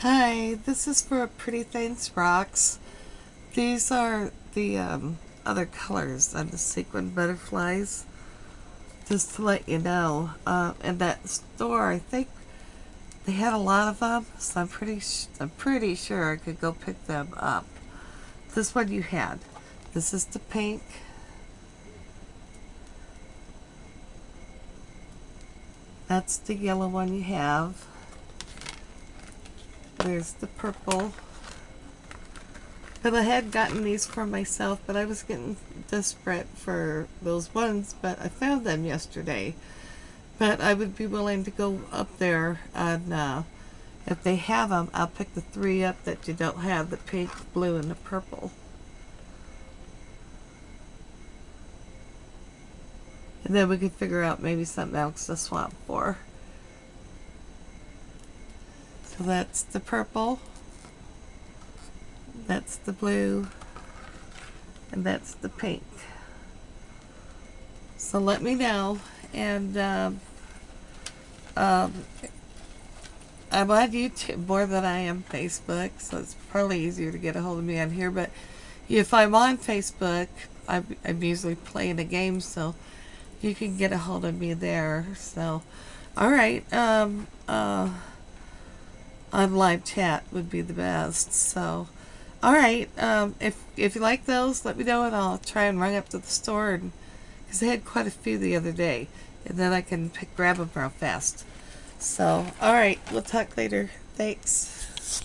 Hi, this is for Pretty Things Rocks. These are the um, other colors on the sequin butterflies. Just to let you know, uh, in that store, I think they had a lot of them, so I'm pretty, I'm pretty sure I could go pick them up. This one you had. This is the pink. That's the yellow one you have. There's the purple. But I had gotten these for myself, but I was getting desperate for those ones, but I found them yesterday. But I would be willing to go up there and uh, if they have them, I'll pick the three up that you don't have, the pink, blue, and the purple. And then we could figure out maybe something else to swap for. So that's the purple. That's the blue. And that's the pink. So let me know. And um, um, I'm on YouTube more than I am Facebook, so it's probably easier to get a hold of me on here. But if I'm on Facebook, I'm, I'm usually playing a game, so you can get a hold of me there. So, all right. Um, uh, on live chat would be the best. So, all right. Um, if if you like those, let me know, and I'll try and run up to the store because I had quite a few the other day, and then I can pick grab them real fast. So, all right. We'll talk later. Thanks.